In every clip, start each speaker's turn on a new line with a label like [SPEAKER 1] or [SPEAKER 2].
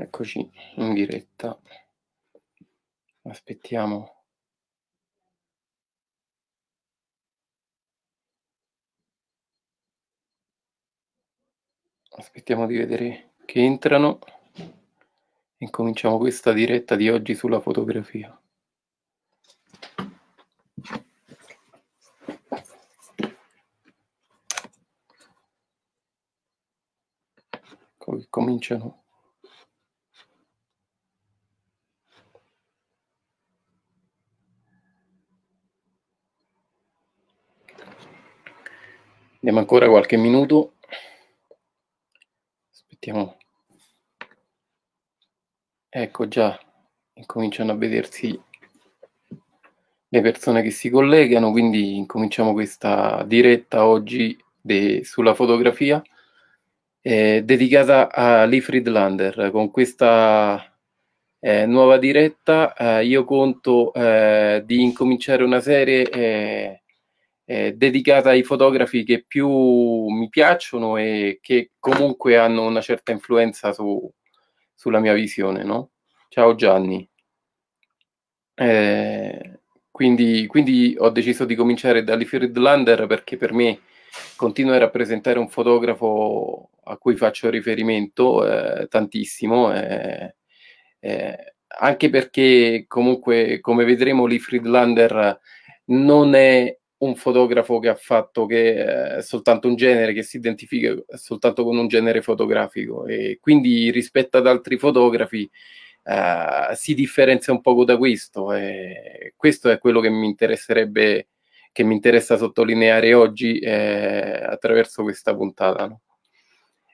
[SPEAKER 1] Eccoci in diretta. Aspettiamo. Aspettiamo di vedere che entrano. e cominciamo questa diretta di oggi sulla fotografia. Cominciano Diamo ancora qualche minuto. Aspettiamo. Ecco già, incominciano a vedersi le persone che si collegano, quindi incominciamo questa diretta oggi de, sulla fotografia eh, dedicata a Lee Friedlander. Con questa eh, nuova diretta eh, io conto eh, di incominciare una serie eh, dedicata ai fotografi che più mi piacciono e che comunque hanno una certa influenza su, sulla mia visione. No? Ciao Gianni. Eh, quindi, quindi, ho deciso di cominciare da Liefeld Lander perché per me continua a rappresentare un fotografo a cui faccio riferimento eh, tantissimo, eh, eh, anche perché comunque, come vedremo, Lee Friedlander non è un fotografo che ha fatto che è soltanto un genere che si identifica soltanto con un genere fotografico e quindi rispetto ad altri fotografi eh, si differenzia un poco da questo e questo è quello che mi interesserebbe che mi interessa sottolineare oggi eh, attraverso questa puntata no?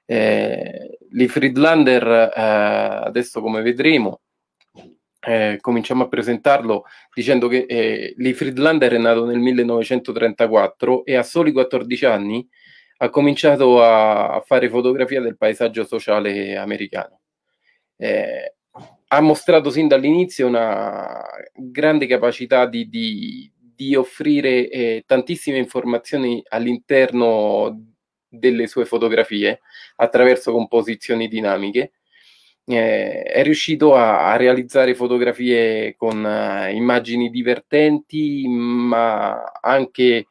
[SPEAKER 1] eh, Friedlander eh, adesso come vedremo eh, cominciamo a presentarlo dicendo che eh, Lee Friedlander è nato nel 1934 e a soli 14 anni ha cominciato a, a fare fotografia del paesaggio sociale americano. Eh, ha mostrato sin dall'inizio una grande capacità di, di, di offrire eh, tantissime informazioni all'interno delle sue fotografie attraverso composizioni dinamiche eh, è riuscito a, a, realizzare fotografie con uh, immagini divertenti, ma anche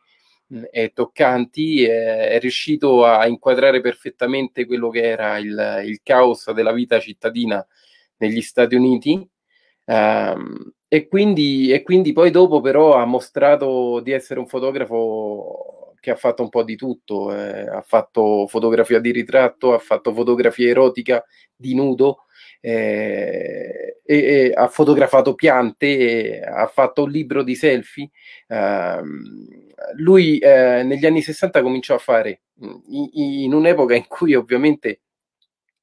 [SPEAKER 1] mh, eh, toccanti, eh, è riuscito a inquadrare perfettamente quello che era il, il caos della vita cittadina negli Stati Uniti. Um, e, quindi, e quindi poi dopo però ha mostrato di essere un fotografo che ha fatto un po' di tutto, eh, ha fatto fotografia di ritratto, ha fatto fotografia erotica di nudo, eh, e, e, ha fotografato piante, ha fatto un libro di selfie. Eh, lui negli anni 60 cominciò a fare, in, in, un'epoca in cui ovviamente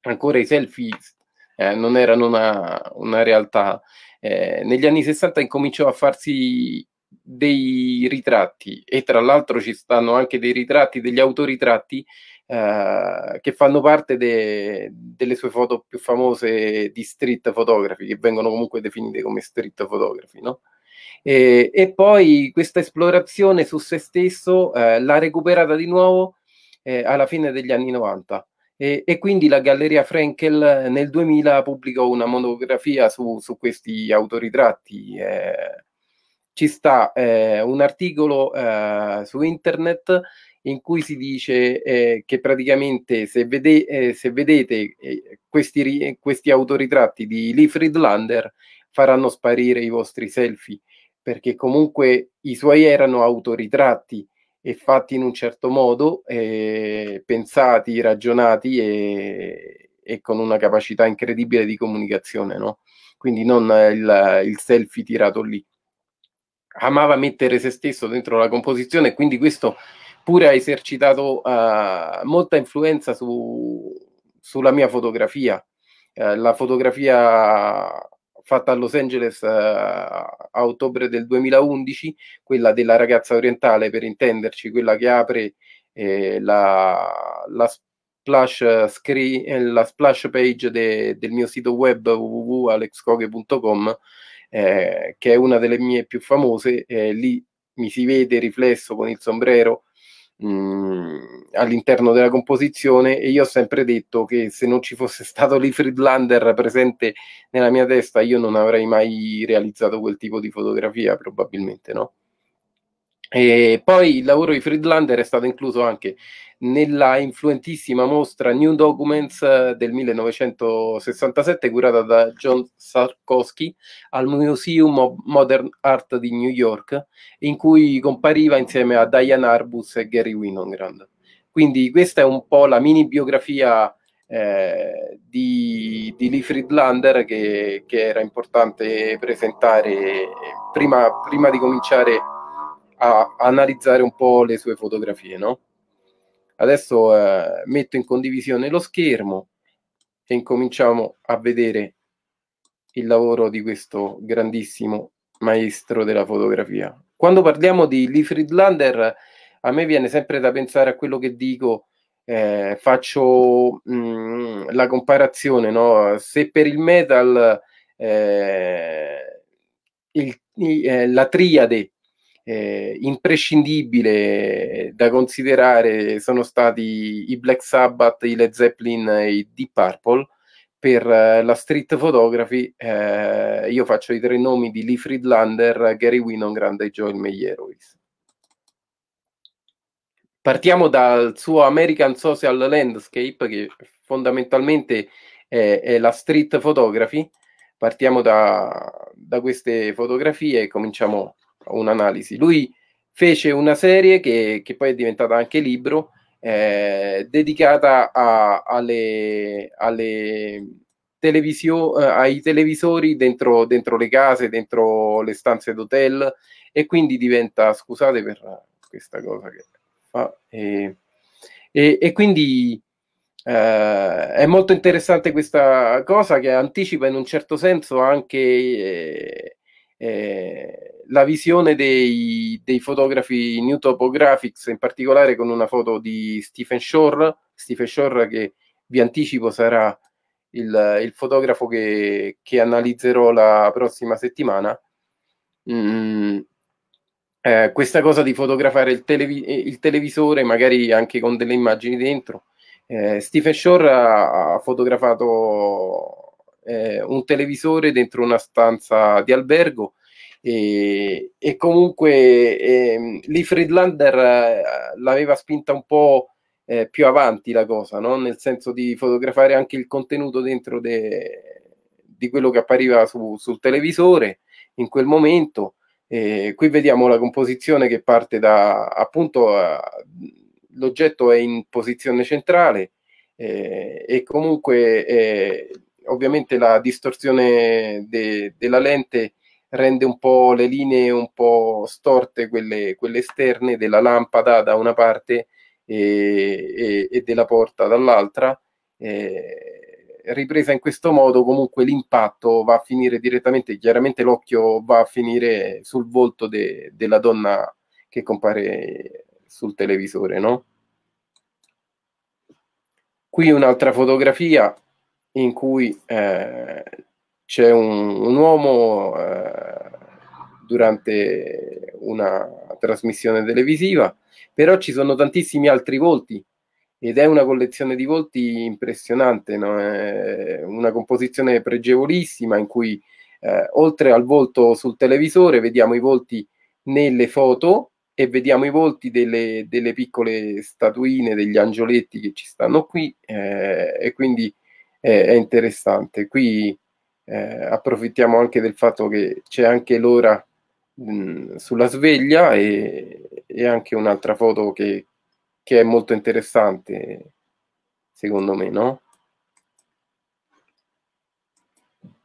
[SPEAKER 1] ancora i selfie eh, non erano una, una realtà, eh, negli anni 60 incominciò a farsi dei ritratti e tra l'altro ci stanno anche dei ritratti, degli autoritratti eh, che fanno parte de, delle sue foto più famose di street photography, che vengono comunque definite come street photography, no? E, e poi questa esplorazione su se stesso eh, l'ha recuperata di nuovo eh, alla fine degli anni 90. E, e, quindi la Galleria Frenkel nel 2000 pubblicò una monografia su, su questi autoritratti. Eh, ci sta eh, un articolo eh, su internet in cui si dice eh, che praticamente se, vede, eh, se vedete eh, questi, questi autoritratti di Lee Friedlander faranno sparire i vostri selfie, perché comunque i suoi erano autoritratti e fatti in un certo modo, eh, pensati, ragionati e, e, con una capacità incredibile di comunicazione, no? Quindi non il, il selfie tirato lì. Amava mettere se stesso dentro la composizione e quindi questo pure ha esercitato uh, molta influenza su, sulla mia fotografia. Uh, la fotografia fatta a Los Angeles uh, a ottobre del 2011, quella della ragazza orientale per intenderci, quella che apre eh, la, la, splash screen, la splash page de, del mio sito web www.alexcoge.com, eh, che è una delle mie più famose, eh, lì mi si vede riflesso con il sombrero mh, all'interno della composizione e io ho sempre detto che se non ci fosse stato Lee Friedlander presente nella mia testa io non avrei mai realizzato quel tipo di fotografia probabilmente no e poi il lavoro di Friedlander è stato incluso anche nella influentissima mostra New Documents eh, del 1967 curata da John Sarkowski al Museum of Modern Art di New York in cui compariva insieme a Diane Arbus e Gary Winogrand. Quindi questa è un po' la mini biografia eh, di, di Lee Friedlander che, che, era importante presentare prima, prima di cominciare a, analizzare un po' le sue fotografie, no? Adesso eh, metto in condivisione lo schermo e incominciamo a vedere il lavoro di questo grandissimo maestro della fotografia. Quando parliamo di Lee Friedlander, a me viene sempre da pensare a quello che dico, eh, faccio mh, mm, la comparazione, no? se per il metal eh, il, eh, la triade eh, imprescindibile da considerare sono stati i Black Sabbath, i Led Zeppelin e i Deep Purple. Per eh, la street photography eh, io faccio i tre nomi di Lee Friedlander, Gary Winogrand e Joel Meyerowitz. Partiamo dal suo American Social Landscape che fondamentalmente è, è la street photography. Partiamo da, da queste fotografie e cominciamo un'analisi. Lui fece una serie che, che poi è diventata anche libro, eh, dedicata a, alle, alle televisio- eh, ai televisori dentro, dentro, le case, dentro le stanze d'hotel e quindi diventa, scusate per questa cosa che fa, e, e, e quindi eh, è molto interessante questa cosa che anticipa in un certo senso anche eh, eh, la visione dei, dei, fotografi New Topographics, in particolare con una foto di Stephen Shore, Stephen Shore che vi anticipo sarà il, il fotografo che, che, analizzerò la prossima settimana. Mm, eh, questa cosa di fotografare il, televi- il, televisore, magari anche con delle immagini dentro. Eh, Stephen Shore ha, ha fotografato eh, un televisore dentro una stanza di albergo e, e comunque eh, Lee Friedlander eh, l'aveva spinta un po' eh, più avanti la cosa, no? nel senso di fotografare anche il contenuto dentro de, di quello che appariva su, sul televisore in quel momento. qui vediamo la composizione che parte da appunto l'oggetto è in posizione centrale eh, e comunque eh, ovviamente la distorsione de, della lente rende un po' le linee un po' storte, quelle, quelle esterne della lampada da una parte e, e, e della porta dall'altra. Eh, ripresa in questo modo, comunque l'impatto va a finire direttamente, chiaramente l'occhio va a finire sul volto de, della donna che compare sul televisore, no? Qui un'altra fotografia in cui eh, c'è un, un uomo eh, durante una trasmissione televisiva, però ci sono tantissimi altri volti ed è una collezione di volti impressionante, no? una composizione pregevolissima in cui eh, oltre al volto sul televisore vediamo i volti nelle foto e vediamo i volti delle, delle piccole statuine, degli angioletti che ci stanno qui eh, e quindi è, è interessante. Qui eh, approfittiamo anche del fatto che c'è anche l'ora mh, sulla sveglia e, e, anche un'altra foto che, che è molto interessante, secondo me, no?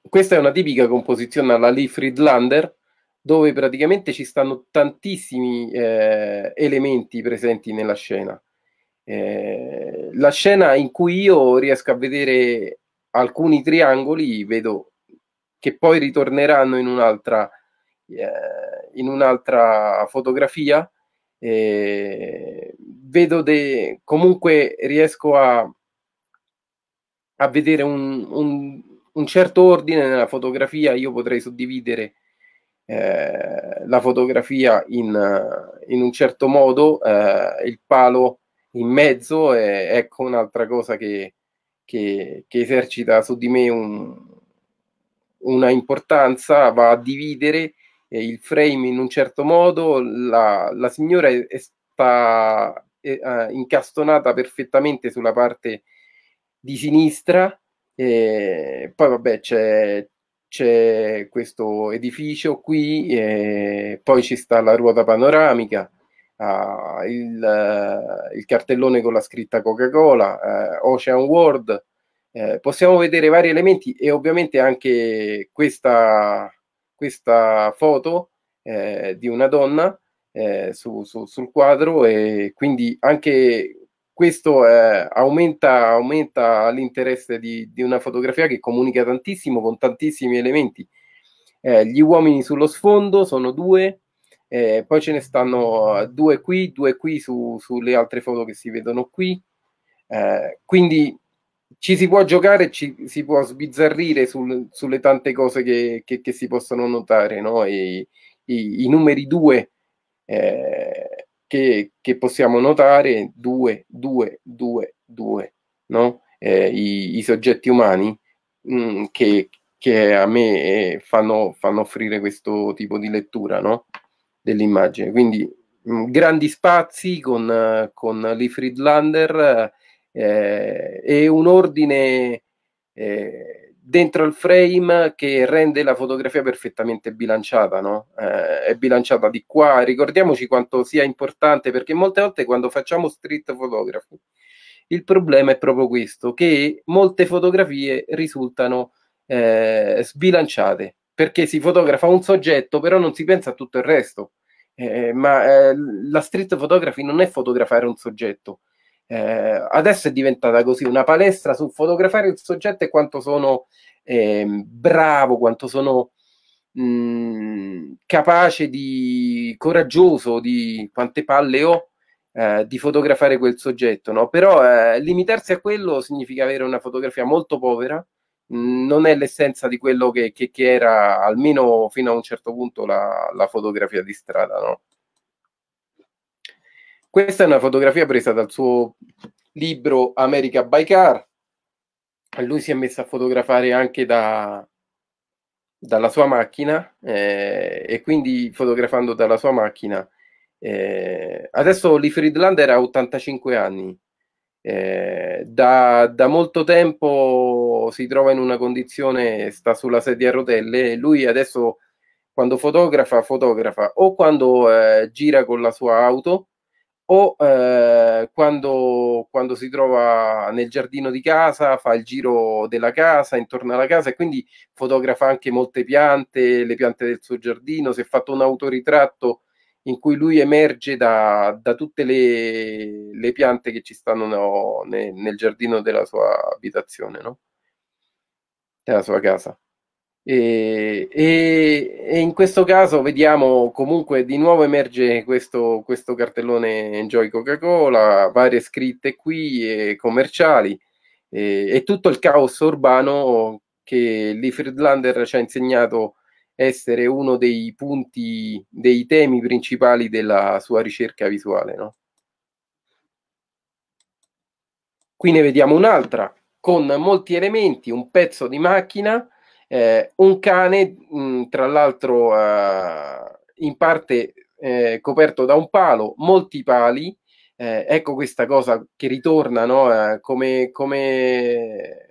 [SPEAKER 1] Questa è una tipica composizione alla Lee Friedlander, dove praticamente ci stanno tantissimi eh, elementi presenti nella scena. Eh, la scena in cui io riesco a vedere alcuni triangoli, vedo che poi ritorneranno in un'altra, eh, in un'altra fotografia. Eh, vedo de, comunque riesco a, a vedere un, un, un certo ordine nella fotografia. Io potrei suddividere eh, la fotografia in, in, un certo modo, eh, il palo in mezzo è ecco un'altra cosa che, che, che esercita su di me un, una importanza, va a dividere eh, il frame in un certo modo, la, la signora è, è sta è, uh, incastonata perfettamente sulla parte di sinistra, e poi vabbè c'è, c'è questo edificio qui, e poi ci sta la ruota panoramica, uh, il, uh, il, cartellone con la scritta Coca-Cola, uh, Ocean World. Eh, possiamo vedere vari elementi e ovviamente anche questa, questa foto eh, di una donna eh, su, su, sul quadro e quindi anche questo eh, aumenta, aumenta l'interesse di, di, una fotografia che comunica tantissimo con tantissimi elementi. Eh, gli uomini sullo sfondo sono due, eh, poi ce ne stanno due qui, due qui su, sulle altre foto che si vedono qui. Eh, quindi ci si può giocare, ci si può sbizzarrire sul, sulle tante cose che, che, che, si possono notare. No? E, i, i numeri due eh, che, che, possiamo notare, due, due, due, due, no? Eh, i, i, soggetti umani mh, mm, che, che, a me eh, fanno, fanno, offrire questo tipo di lettura no? Dell'immagine. Quindi mh, mm, grandi spazi con, con Lee Friedlander eh, e un ordine eh, dentro il frame che rende la fotografia perfettamente bilanciata, no? Eh, è bilanciata di qua. Ricordiamoci quanto sia importante perché molte volte quando facciamo street photography il problema è proprio questo, che molte fotografie risultano eh, sbilanciate perché si fotografa un soggetto, però non si pensa a tutto il resto. Eh, ma eh, la street photography non è fotografare un soggetto. Eh, adesso è diventata così una palestra su fotografare il soggetto e quanto sono eh, bravo, quanto sono mh, mm, capace di coraggioso, di quante palle ho eh, di fotografare quel soggetto, no? Però eh, limitarsi a quello significa avere una fotografia molto povera, non è l'essenza di quello che, che, che, era almeno fino a un certo punto la, la fotografia di strada, no? Questa è una fotografia presa dal suo libro America by Car, lui si è messo a fotografare anche da, dalla sua macchina eh, e quindi fotografando dalla sua macchina. Eh, adesso Lee Friedlander ha 85 anni. Eh, da, da, molto tempo si trova in una condizione, sta sulla sedia a rotelle. Lui adesso, quando fotografa, fotografa o quando eh, gira con la sua auto o eh, quando, quando, si trova nel giardino di casa, fa il giro della casa, intorno alla casa e quindi fotografa anche molte piante, le piante del suo giardino. Si è fatto un autoritratto in cui lui emerge da, da tutte le, le, piante che ci stanno no, ne, nel giardino della sua abitazione, no? della sua casa. E, e, e, in questo caso vediamo comunque di nuovo emerge questo, questo cartellone Enjoy Coca-Cola, varie scritte qui e commerciali e, e, tutto il caos urbano che Lee Friedlander ci ha insegnato essere uno dei punti, dei temi principali della sua ricerca visuale. No? Qui ne vediamo un'altra con molti elementi, un pezzo di macchina eh, un cane, mh, mm, tra l'altro, eh, in parte eh, coperto da un palo, molti pali. Eh, ecco questa cosa che ritorna, no? Eh, come, come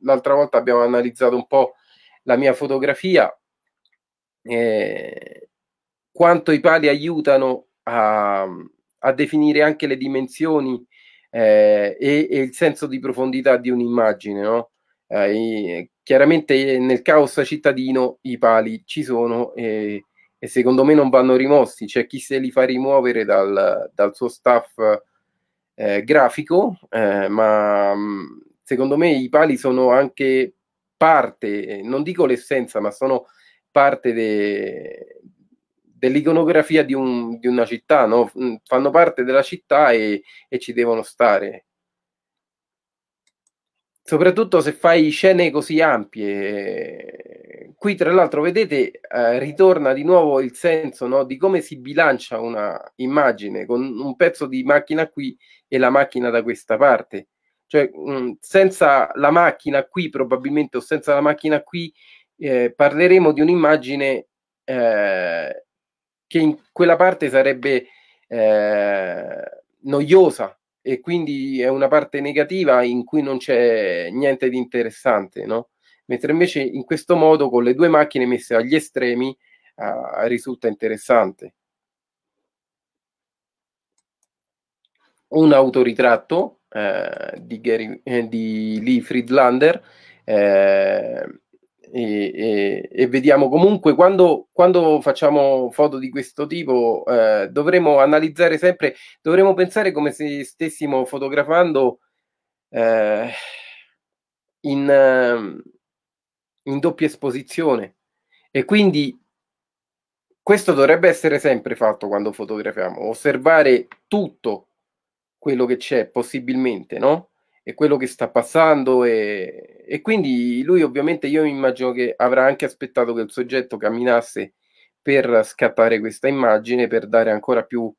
[SPEAKER 1] l'altra volta abbiamo analizzato un po' la mia fotografia, eh, quanto i pali aiutano a, a definire anche le dimensioni e, e, il senso di profondità di un'immagine, no? Eh, chiaramente nel caos cittadino i pali ci sono e, e, secondo me non vanno rimossi. C'è chi se li fa rimuovere dal, dal suo staff eh, grafico, eh, ma mm, secondo me i pali sono anche parte, non dico l'essenza, ma sono parte de, dell'iconografia di, un, di, una città, no? Mm, fanno parte della città e, e ci devono stare soprattutto se fai scene così ampie, qui tra l'altro vedete eh, ritorna di nuovo il senso no, di come si bilancia una immagine con un pezzo di macchina qui e la macchina da questa parte. Cioè, mh, mm, senza la macchina qui probabilmente o senza la macchina qui eh, parleremo di un'immagine eh, che in quella parte sarebbe eh, noiosa e quindi è una parte negativa in cui non c'è niente di interessante, no? mentre invece in questo modo con le due macchine messe agli estremi uh, risulta interessante. Un autoritratto eh, di, Gary, eh, di Lee Friedlander eh, e, e, e, vediamo comunque quando, quando, facciamo foto di questo tipo eh, dovremo analizzare sempre, dovremo pensare come se stessimo fotografando eh, in, in doppia esposizione. E quindi questo dovrebbe essere sempre fatto quando fotografiamo, osservare tutto quello che c'è possibilmente, no? E quello che sta passando e, e quindi lui ovviamente io mi immagino che avrà anche aspettato che il soggetto camminasse per scattare questa immagine, per dare ancora più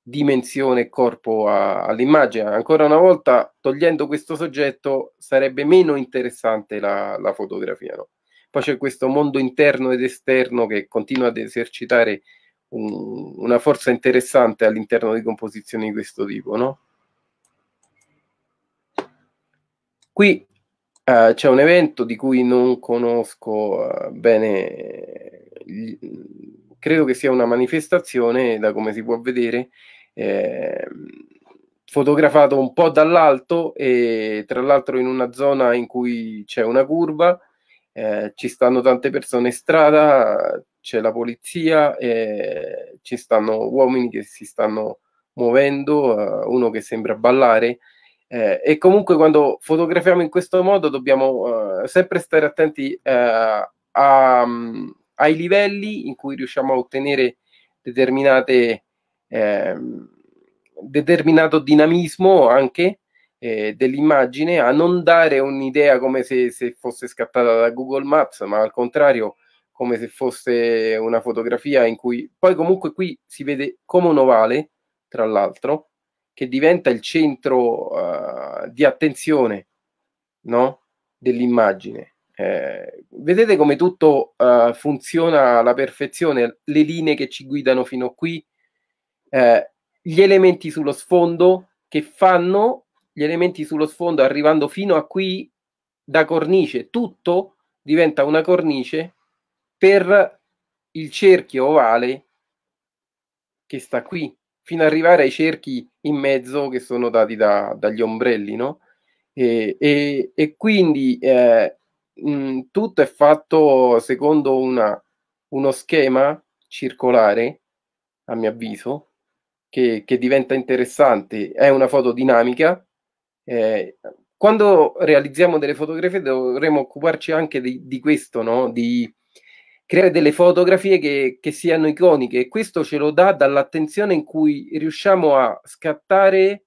[SPEAKER 1] dimensione e corpo a, all'immagine. Ancora una volta, togliendo questo soggetto, sarebbe meno interessante la, la fotografia. No? Poi c'è questo mondo interno ed esterno che continua ad esercitare un, una forza interessante all'interno di composizioni di questo tipo. No? Qui uh, c'è un evento di cui non conosco uh, bene, credo che sia una manifestazione, da come si può vedere, eh, fotografato un po' dall'alto e tra l'altro in una zona in cui c'è una curva, eh, ci stanno tante persone in strada, c'è la polizia, eh, ci stanno uomini che si stanno muovendo, uh, uno che sembra ballare. Eh, e comunque quando fotografiamo in questo modo dobbiamo uh, sempre stare attenti uh, a, um, ai livelli in cui riusciamo a ottenere determinate Ehm, determinato dinamismo anche eh, dell'immagine a non dare un'idea come se, se, fosse scattata da Google Maps, ma al contrario come se fosse una fotografia in cui poi comunque qui si vede come un ovale, tra l'altro, che diventa il centro uh, di attenzione no? dell'immagine. Eh, vedete come tutto uh, funziona alla perfezione, le linee che ci guidano fino a qui, eh, gli elementi sullo sfondo che fanno gli elementi sullo sfondo arrivando fino a qui da cornice, tutto diventa una cornice per il cerchio ovale che sta qui, fino ad arrivare ai cerchi in mezzo che sono dati da, dagli ombrelli, no? E, e, e quindi eh, mh, tutto è fatto secondo una, uno schema circolare, a mio avviso, che, che diventa interessante, è una foto dinamica. Eh, quando realizziamo delle fotografie dovremo occuparci anche di, di questo, no? di creare delle fotografie che, che, siano iconiche e questo ce lo dà dall'attenzione in cui riusciamo a scattare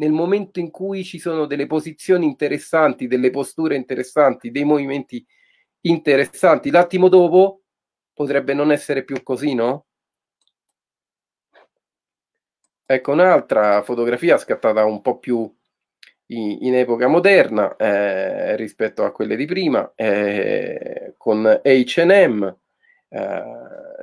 [SPEAKER 1] nel momento in cui ci sono delle posizioni interessanti, delle posture interessanti, dei movimenti interessanti. L'attimo dopo potrebbe non essere più così, no? Ecco un'altra fotografia scattata un po' più in, epoca moderna eh, rispetto a quelle di prima, eh, con HM. Eh,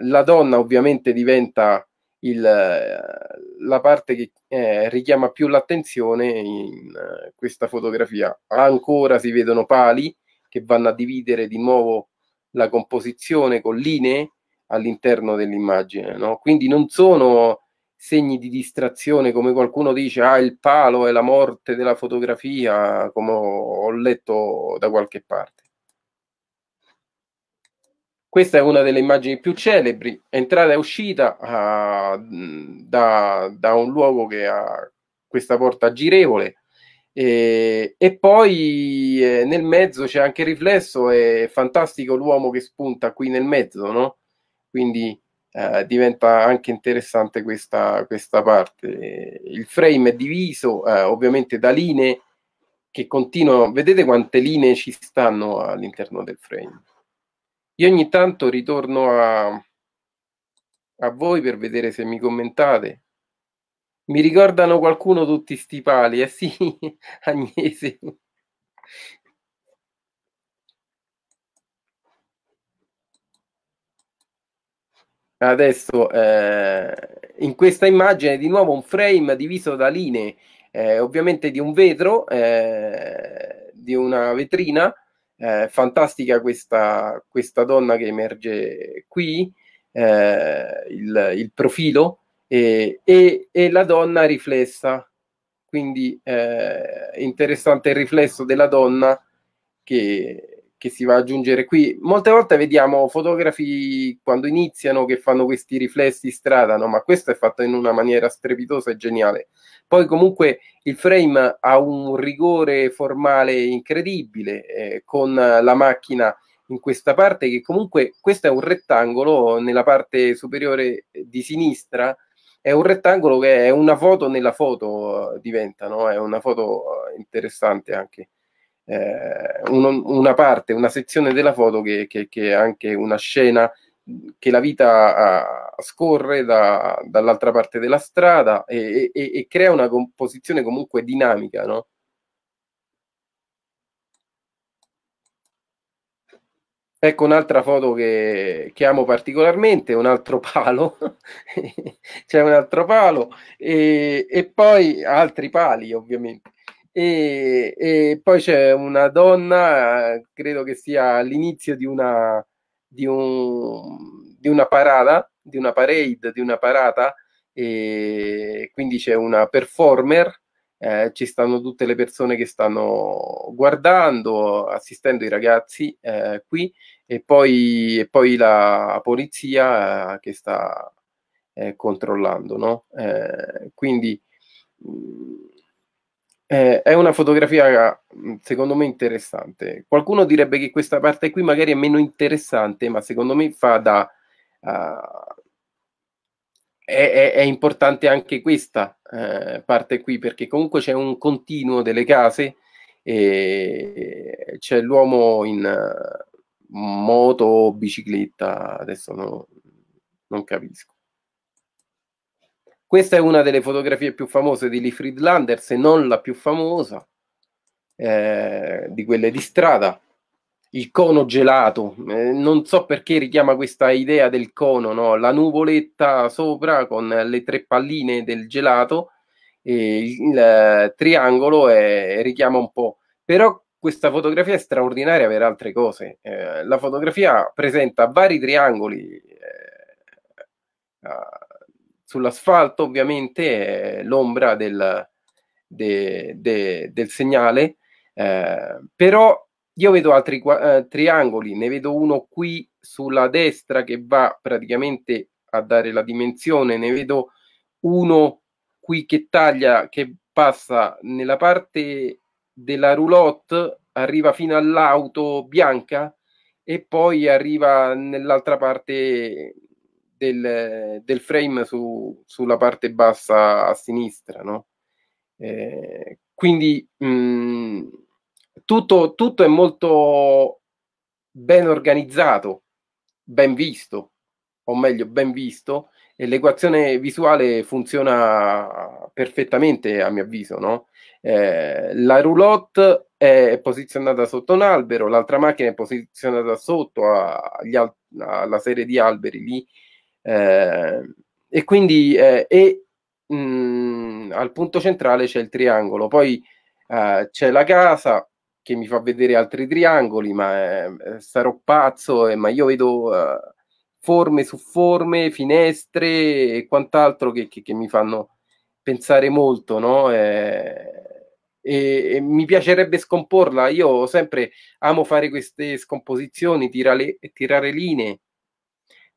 [SPEAKER 1] la donna ovviamente diventa il, la parte che eh, richiama più l'attenzione in uh, questa fotografia. Ancora si vedono pali che vanno a dividere di nuovo la composizione con linee all'interno dell'immagine. No? Quindi non sono segni di distrazione, come qualcuno dice, ah, il palo è la morte della fotografia, come ho letto da qualche parte. Questa è una delle immagini più celebri, entrata e uscita uh, da, da, un luogo che ha questa porta girevole e, e poi eh, nel mezzo c'è anche il riflesso, è fantastico l'uomo che spunta qui nel mezzo, no? Quindi eh, diventa anche interessante questa, questa parte. Il frame è diviso eh, ovviamente da linee che continuano, vedete quante linee ci stanno all'interno del frame. Io ogni tanto ritorno a, a voi per vedere se mi commentate. Mi ricordano qualcuno tutti sti pali, eh sì, Agnese. Adesso eh, in questa immagine di nuovo un frame diviso da linee, eh, ovviamente di un vetro, eh, di una vetrina. Eh, fantastica questa, questa donna che emerge qui, eh, il, il, profilo e, e, e, la donna riflessa. Quindi eh, interessante il riflesso della donna che che si va ad aggiungere qui. Molte volte vediamo fotografi quando iniziano che fanno questi riflessi strada, no? ma questo è fatto in una maniera strepitosa e geniale. Poi comunque il frame ha un rigore formale incredibile eh, con la macchina in questa parte che comunque questo è un rettangolo nella parte superiore di sinistra è un rettangolo che è una foto nella foto diventa, no? è una foto interessante anche eh, un, una parte, una sezione della foto che, che, che, è anche una scena che la vita uh, scorre da, dall'altra parte della strada e, e, e, crea una composizione comunque dinamica, no? Ecco un'altra foto che, che, amo particolarmente, un altro palo, c'è un altro palo e, e poi altri pali ovviamente. E, e, poi c'è una donna, credo che sia all'inizio di una, di, un, di una parata, di una parade, di una parata, e quindi c'è una performer, eh, ci stanno tutte le persone che stanno guardando, assistendo i ragazzi eh, qui, e poi, e poi la polizia eh, che sta eh, controllando, no? Eh, quindi mh, mm, eh, è una fotografia mm, secondo me interessante. Qualcuno direbbe che questa parte qui magari è meno interessante, ma secondo me fa da... Uh, è, è, è, importante anche questa uh, parte qui perché comunque c'è un continuo delle case e c'è l'uomo in uh, moto o bicicletta, adesso no, non capisco. Questa è una delle fotografie più famose di Lee Friedlander, se non la più famosa, eh, di quelle di strada. Il cono gelato, eh, non so perché richiama questa idea del cono, no? la nuvoletta sopra con le tre palline del gelato e il, eh, triangolo è, richiama un po'. Però questa fotografia è straordinaria per altre cose. Eh, la fotografia presenta vari triangoli eh, sull'asfalto ovviamente l'ombra del, de, de, del segnale, eh, però io vedo altri eh, triangoli, ne vedo uno qui sulla destra che va praticamente a dare la dimensione, ne vedo uno qui che taglia, che passa nella parte della roulotte, arriva fino all'auto bianca e poi arriva nell'altra parte del, del frame su, sulla parte bassa a sinistra, no? Eh, quindi mh, mm, tutto, tutto è molto ben organizzato, ben visto, o meglio, ben visto, e l'equazione visuale funziona perfettamente a mio avviso, no? Eh, la roulotte è posizionata sotto un albero, l'altra macchina è posizionata sotto agli al- alla serie di alberi lì eh, e quindi eh, e, mh, mm, al punto centrale c'è il triangolo, poi eh, c'è la casa che mi fa vedere altri triangoli, ma eh, sarò pazzo, eh, ma io vedo eh, forme su forme, finestre e quant'altro che, che, che mi fanno pensare molto, no? E, e, mi piacerebbe scomporla. Io sempre amo fare queste scomposizioni, tirare, tirare linee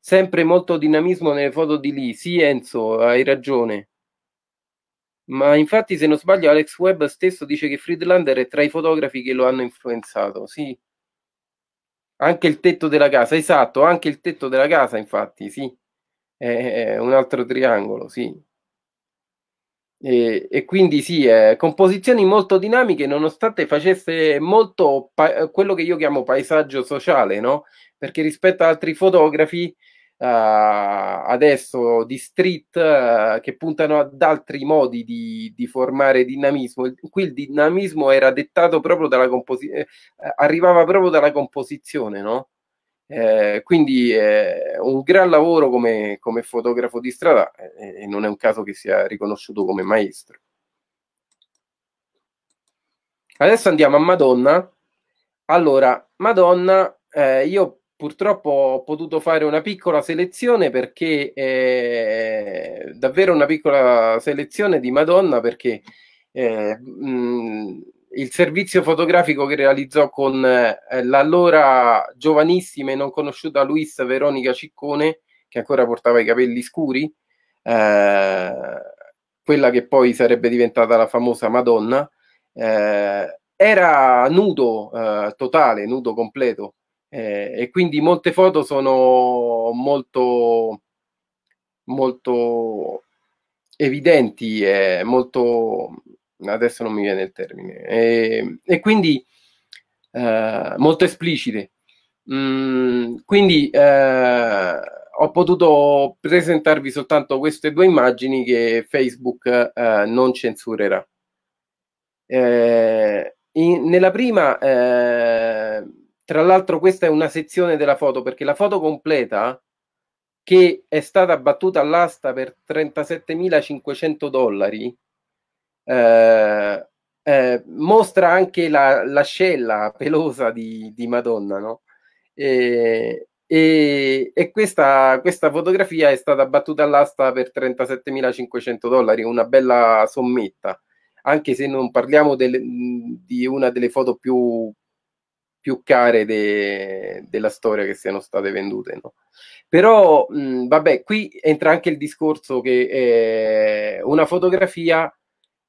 [SPEAKER 1] Sempre molto dinamismo nelle foto di lì. Sì, Enzo, hai ragione. Ma infatti, se non sbaglio, Alex Webb stesso dice che Friedlander è tra i fotografi che lo hanno influenzato. Sì. Anche il tetto della casa, esatto, anche il tetto della casa, infatti, sì. È un altro triangolo, sì. E, e, quindi sì, eh, composizioni molto dinamiche, nonostante facesse molto quello che io chiamo paesaggio sociale, no? Perché rispetto ad altri fotografi adesso di street uh, che puntano ad altri modi di, di, formare dinamismo, qui il dinamismo era dettato proprio dalla composizione, eh, arrivava proprio dalla composizione, no? Eh, quindi eh, un gran lavoro come, come fotografo di strada eh, e non è un caso che sia riconosciuto come maestro. Adesso andiamo a Madonna. Allora, Madonna, eh, io purtroppo ho potuto fare una piccola selezione perché eh, davvero una piccola selezione di Madonna perché eh, mh, il servizio fotografico che realizzò con eh, l'allora giovanissima e non conosciuta Luisa Veronica Ciccone, che ancora portava i capelli scuri, eh, quella che poi sarebbe diventata la famosa Madonna, eh, era nudo eh, totale, nudo completo, eh, e quindi molte foto sono molto, molto evidenti, e molto adesso non mi viene il termine, e, e quindi eh, molto esplicite. Mm, quindi eh, ho potuto presentarvi soltanto queste due immagini che Facebook eh, non censurerà. Eh, in, nella prima, eh, tra l'altro, questa è una sezione della foto perché la foto completa che è stata battuta all'asta per 37.500 dollari eh, eh, mostra anche la, l'ascella pelosa di, di Madonna, no? E, e, e questa, questa, fotografia è stata battuta all'asta per 37.500 dollari, una bella sommetta, anche se non parliamo del, di una delle foto più, più care de, della storia che siano state vendute. No? Però, mh, vabbè, qui entra anche il discorso che eh, una fotografia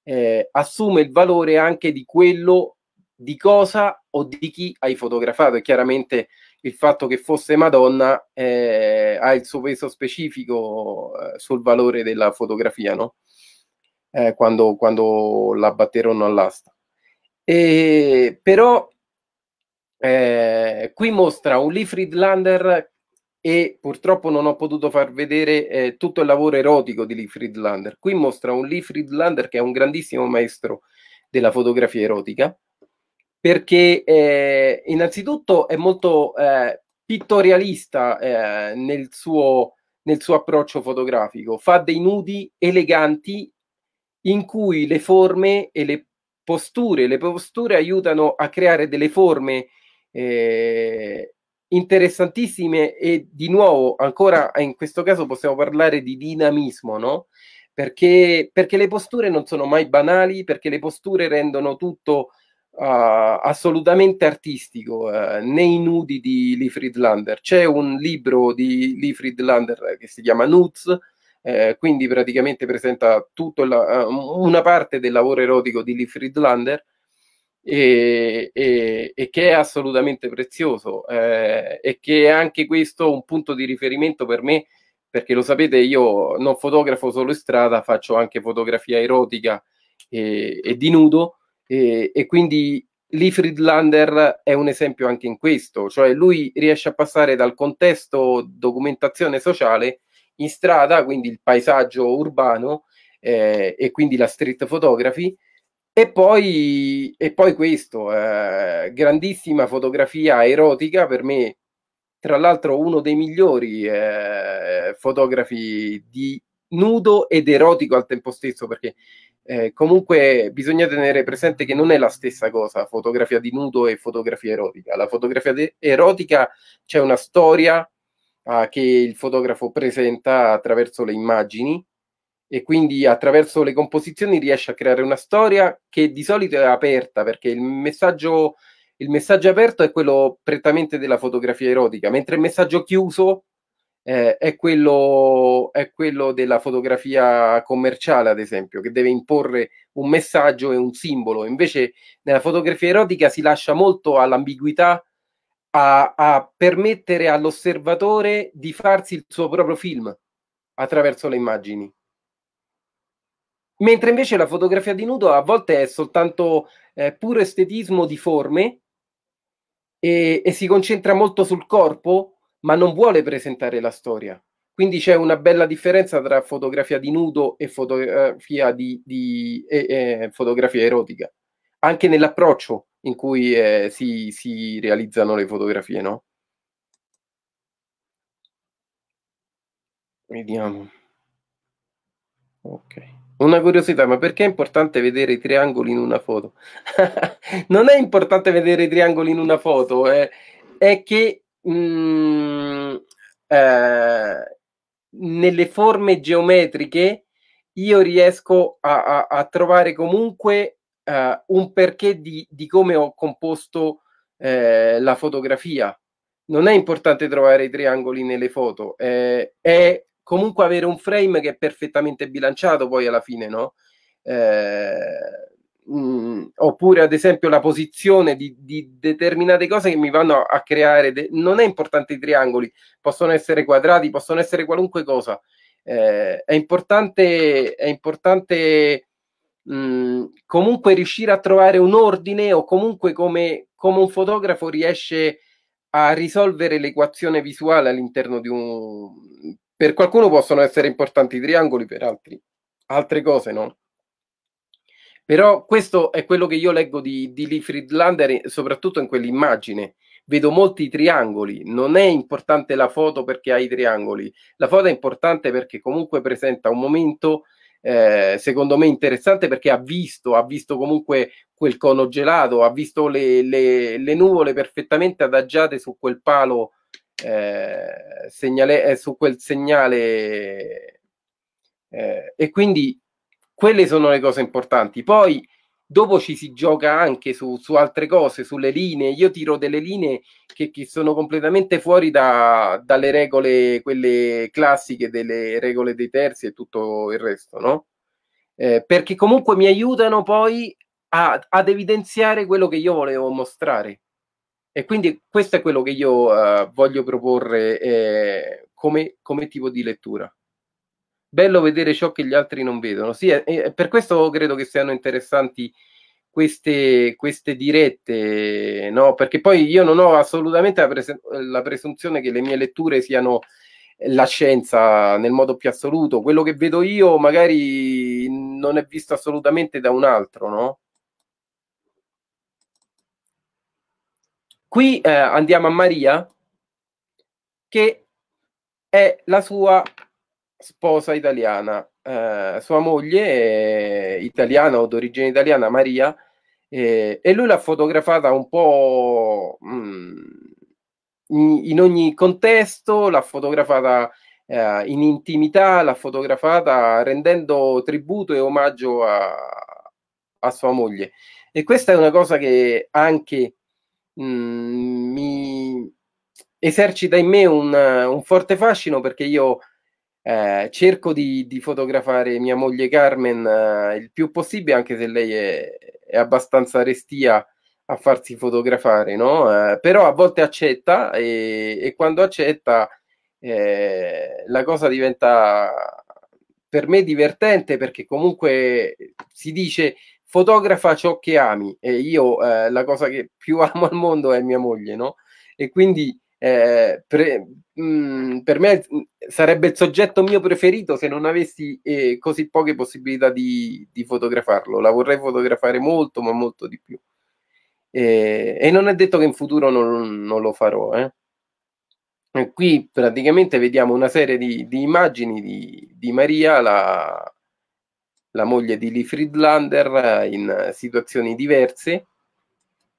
[SPEAKER 1] eh, assume il valore anche di quello di cosa o di chi hai fotografato e chiaramente il fatto che fosse Madonna eh, ha il suo peso specifico eh, sul valore della fotografia, no? Eh, quando, quando, la batterono all'asta. E, però eh, qui mostra un Lee Friedlander e purtroppo non ho potuto far vedere eh, tutto il lavoro erotico di Lee Friedlander. Qui mostra un Lee Friedlander che è un grandissimo maestro della fotografia erotica, perché eh, innanzitutto è molto eh, pittorialista eh, nel suo, nel suo approccio fotografico, fa dei nudi eleganti in cui le forme e le posture, le posture aiutano a creare delle forme eh, interessantissime e di nuovo ancora in questo caso possiamo parlare di dinamismo, no? Perché, perché le posture non sono mai banali, perché le posture rendono tutto uh, assolutamente artistico uh, nei nudi di Lee Friedlander. C'è un libro di Lee Friedlander che si chiama Nudes, eh, quindi praticamente presenta tutto la, uh, una parte del lavoro erotico di Lee Friedlander e, e, e, che è assolutamente prezioso eh, e che è anche questo un punto di riferimento per me perché lo sapete io non fotografo solo in strada faccio anche fotografia erotica e, e di nudo e, quindi Lee Friedlander è un esempio anche in questo cioè lui riesce a passare dal contesto documentazione sociale in strada quindi il paesaggio urbano eh, e quindi la street photography e poi, e poi questo, eh, grandissima fotografia erotica per me, tra l'altro uno dei migliori eh, fotografi di nudo ed erotico al tempo stesso, perché eh, comunque bisogna tenere presente che non è la stessa cosa, fotografia di nudo e fotografia erotica. La fotografia de- erotica c'è una storia uh, che il fotografo presenta attraverso le immagini e quindi attraverso le composizioni riesce a creare una storia che di solito è aperta perché il messaggio, il messaggio aperto è quello prettamente della fotografia erotica, mentre il messaggio chiuso eh, è, quello, è quello della fotografia commerciale, ad esempio, che deve imporre un messaggio e un simbolo. Invece nella fotografia erotica si lascia molto all'ambiguità a, a permettere all'osservatore di farsi il suo proprio film attraverso le immagini. Mentre invece la fotografia di nudo a volte è soltanto eh, puro estetismo di forme e, e si concentra molto sul corpo, ma non vuole presentare la storia. Quindi c'è una bella differenza tra fotografia di nudo e fotografia, di, di eh, eh, fotografia erotica, anche nell'approccio in cui eh, si, si, realizzano le fotografie, no? Vediamo. Ok. Una curiosità, ma perché è importante vedere i triangoli in una foto? non è importante vedere i triangoli in una foto, è, è che mh, mm, eh, nelle forme geometriche io riesco a, a, a trovare comunque uh, un perché di, di, come ho composto eh, la fotografia. Non è importante trovare i triangoli nelle foto, eh, è comunque avere un frame che è perfettamente bilanciato poi alla fine, no? Eh, mh, mm, oppure ad esempio la posizione di, di, determinate cose che mi vanno a, creare, de- non è importante i triangoli, possono essere quadrati, possono essere qualunque cosa. Eh, è importante, è importante mh, mm, comunque riuscire a trovare un ordine o comunque come, come un fotografo riesce a risolvere l'equazione visuale all'interno di un... Per qualcuno possono essere importanti i triangoli, per altri altre cose no. Però questo è quello che io leggo di, di Lee Friedlander, soprattutto in quell'immagine. Vedo molti triangoli. Non è importante la foto perché ha i triangoli. La foto è importante perché comunque presenta un momento, eh, secondo me, interessante perché ha visto, ha visto comunque quel cono gelato, ha visto le, le, le nuvole perfettamente adagiate su quel palo, eh, segnale, eh, su quel segnale. Eh, e quindi quelle sono le cose importanti. Poi dopo ci si gioca anche su, su altre cose, sulle linee. Io tiro delle linee che, che sono completamente fuori da, dalle regole, quelle classiche delle regole dei terzi e tutto il resto, no? Eh, perché comunque mi aiutano poi a, ad evidenziare quello che io volevo mostrare. E quindi questo è quello che io uh, voglio proporre eh, come, come tipo di lettura bello vedere ciò che gli altri non vedono. Sì, è, è per questo credo che siano interessanti queste, queste dirette, no? Perché poi io non ho assolutamente la, pres- la presunzione che le mie letture siano la scienza nel modo più assoluto. Quello che vedo io magari non è visto assolutamente da un altro, no? Qui eh, andiamo a Maria, che è la sua sposa italiana. Eh, sua moglie è italiana o d'origine italiana, Maria, eh, e lui l'ha fotografata un po' mh, mm, in, ogni contesto, l'ha fotografata eh, in intimità, l'ha fotografata rendendo tributo e omaggio a, a sua moglie. E questa è una cosa che anche mm, mi esercita in me un, un forte fascino perché io eh, cerco di, di, fotografare mia moglie Carmen eh, il più possibile, anche se lei è, è abbastanza restia a farsi fotografare, no? Eh, però a volte accetta e, e quando accetta eh, la cosa diventa per me divertente perché comunque si dice fotografa ciò che ami e io eh, la cosa che più amo al mondo è mia moglie, no? E quindi eh, pre, mh, mm, per me mm, sarebbe il soggetto mio preferito se non avessi eh, così poche possibilità di, di, fotografarlo. La vorrei fotografare molto, ma molto di più. Eh, e non è detto che in futuro non, non lo farò. Eh. Qui praticamente vediamo una serie di, di immagini di, di Maria, la, la, moglie di Lee Friedlander, in situazioni diverse.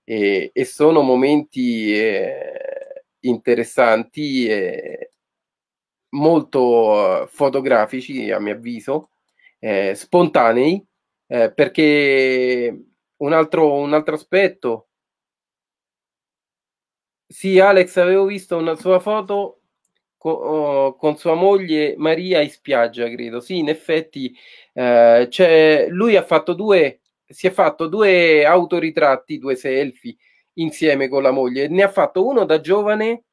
[SPEAKER 1] E, e sono momenti eh, interessanti e molto fotografici, a mio avviso, eh, spontanei, eh, perché un altro, un altro aspetto. Sì, Alex, avevo visto una sua foto con, sua moglie Maria in spiaggia, credo. Sì, in effetti, eh, cioè, lui ha fatto due, si è fatto due autoritratti, due selfie insieme con la moglie. Ne ha fatto uno da giovane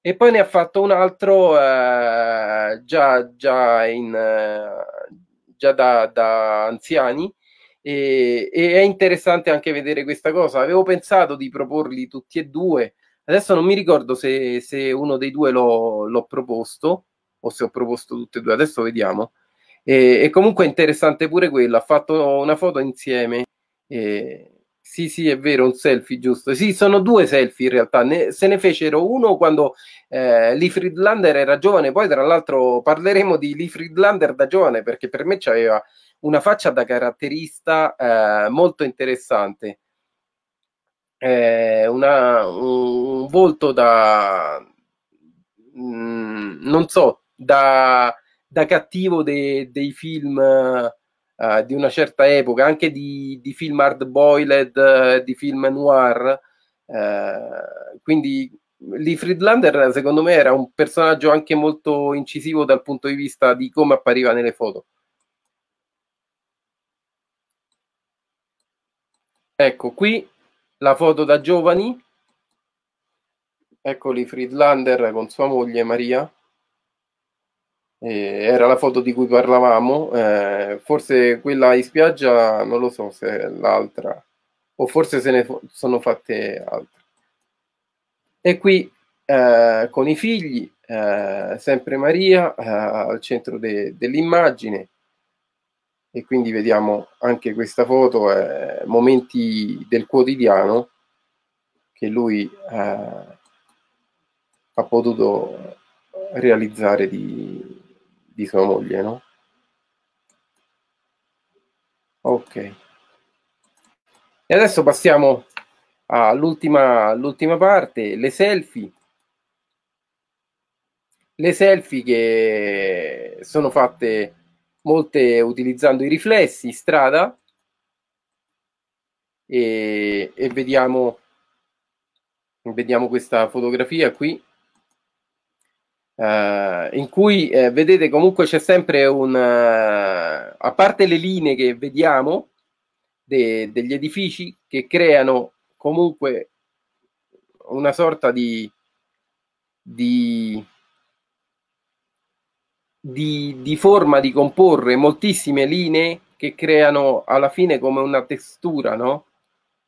[SPEAKER 1] e poi ne ha fatto un altro eh, già, già, in, eh, già da, da anziani e, e, è interessante anche vedere questa cosa. Avevo pensato di proporli tutti e due, adesso non mi ricordo se, se uno dei due l'ho, l'ho, proposto o se ho proposto tutti e due, adesso vediamo. E, e comunque è interessante pure quello, ha fatto una foto insieme. E, sì, sì, è vero, un selfie, giusto. Sì, sono due selfie in realtà. Ne, se ne fecero uno quando eh, Lee Friedlander era giovane, poi tra l'altro parleremo di Lee Friedlander da giovane perché per me c'aveva una faccia da caratterista eh, molto interessante. Eh, una, un, volto da... Mh, mm, non so, da, da cattivo de, dei film uh, di una certa epoca, anche di, di film hard-boiled, uh, di film noir. Uh, quindi Lee Friedlander secondo me era un personaggio anche molto incisivo dal punto di vista di come appariva nelle foto. Ecco qui la foto da giovani. Eccoli Friedlander con sua moglie Maria eh, era la foto di cui parlavamo, eh, forse quella in spiaggia non lo so se è l'altra, o forse se ne sono fatte altre. E qui eh, con i figli, eh, sempre Maria eh, al centro de dell'immagine, e quindi vediamo anche questa foto, momenti del quotidiano che lui ha potuto realizzare di, di sua moglie, no? Ok. E adesso passiamo all'ultima, all'ultima parte, le selfie. Le selfie che sono fatte molte utilizzando i riflessi in strada e, e vediamo, vediamo questa fotografia qui Uh, in cui eh, vedete comunque c'è sempre un uh, a parte le linee che vediamo de, degli edifici che creano comunque una sorta di, di, di, di forma di comporre moltissime linee che creano alla fine come una textura no?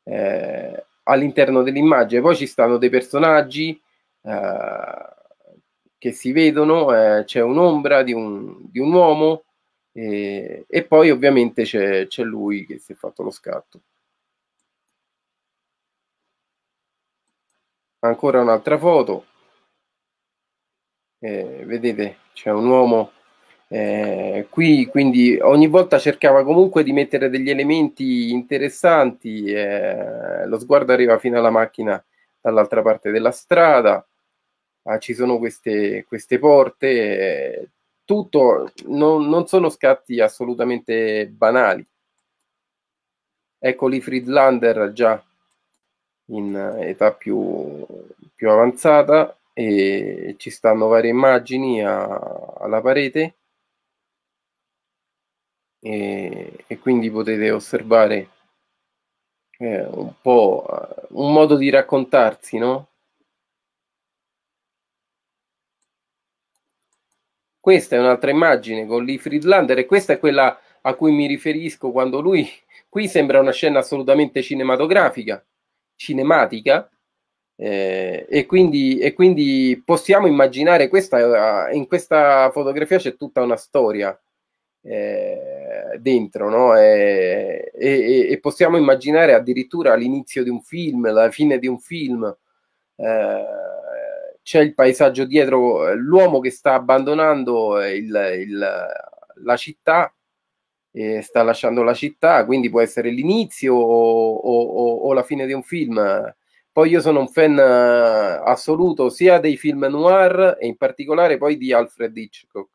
[SPEAKER 1] eh, all'interno dell'immagine poi ci stanno dei personaggi uh, che si vedono, eh, c'è un'ombra di un, di un uomo e, e, poi ovviamente c'è, c'è lui che si è fatto lo scatto. Ancora un'altra foto. Eh, vedete, c'è un uomo eh, qui, quindi ogni volta cercava comunque di mettere degli elementi interessanti. Eh, lo sguardo arriva fino alla macchina dall'altra parte della strada ah, ci sono queste, queste porte, eh, tutto non, non, sono scatti assolutamente banali. Eccoli Friedlander già in età più, più avanzata e ci stanno varie immagini a, alla parete e, e, quindi potete osservare eh, un po' un modo di raccontarsi, no? Questa è un'altra immagine con Lee Friedlander e questa è quella a cui mi riferisco quando lui qui sembra una scena assolutamente cinematografica, cinematica, eh, e, quindi, e, quindi, possiamo immaginare questa in questa fotografia c'è tutta una storia eh, dentro, no? E, e, e, possiamo immaginare addirittura l'inizio di un film, la fine di un film. Eh, c'è il paesaggio dietro, l'uomo che sta abbandonando il, il, la città, sta lasciando la città, quindi può essere l'inizio o, o, o, la fine di un film. Poi io sono un fan eh, assoluto sia dei film noir e in particolare poi di Alfred Hitchcock.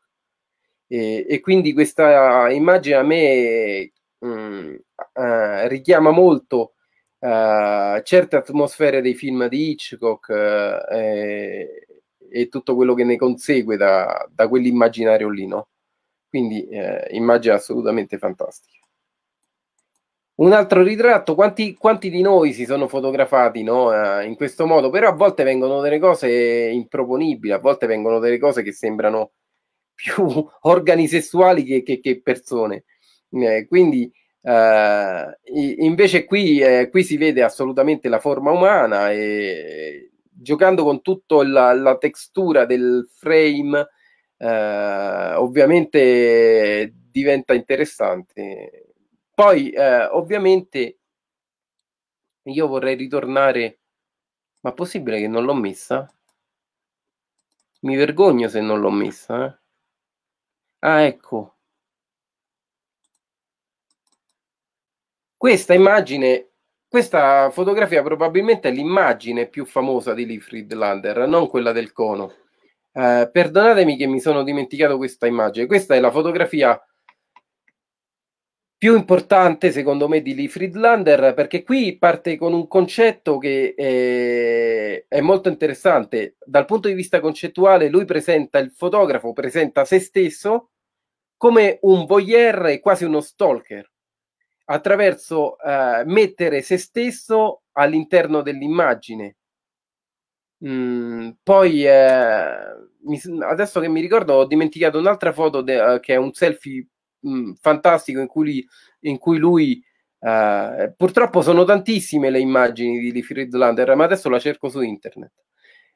[SPEAKER 1] E, e quindi questa immagine a me mh, mm, uh, richiama molto uh, certe atmosfere dei film di Hitchcock uh, e, e, tutto quello che ne consegue da, da quell'immaginario lì, no? Quindi eh, immagine assolutamente fantastica. Un altro ritratto, quanti, quanti, di noi si sono fotografati no, in questo modo? Però a volte vengono delle cose improponibili, a volte vengono delle cose che sembrano più organi sessuali che, che, che persone. Eh, quindi eh, invece qui, eh, qui, si vede assolutamente la forma umana e giocando con tutta la, la, textura del frame eh, ovviamente diventa interessante. Poi eh, ovviamente io vorrei ritornare, ma possibile che non l'ho messa? Mi vergogno se non l'ho messa. Eh? Ah, ecco. Questa immagine, questa fotografia probabilmente è l'immagine più famosa di Lee Friedlander, non quella del cono. Eh, perdonatemi che mi sono dimenticato questa immagine. Questa è la fotografia più importante secondo me di Lee Friedlander perché qui parte con un concetto che è, è, molto interessante dal punto di vista concettuale lui presenta il fotografo presenta se stesso come un voyeur e quasi uno stalker attraverso eh, mettere se stesso all'interno dell'immagine. Mm, poi eh, mi, adesso che mi ricordo ho dimenticato un'altra foto de, uh, che è un selfie mh, mm, fantastico in cui, in cui lui uh, purtroppo sono tantissime le immagini di Lee Friedlander ma adesso la cerco su internet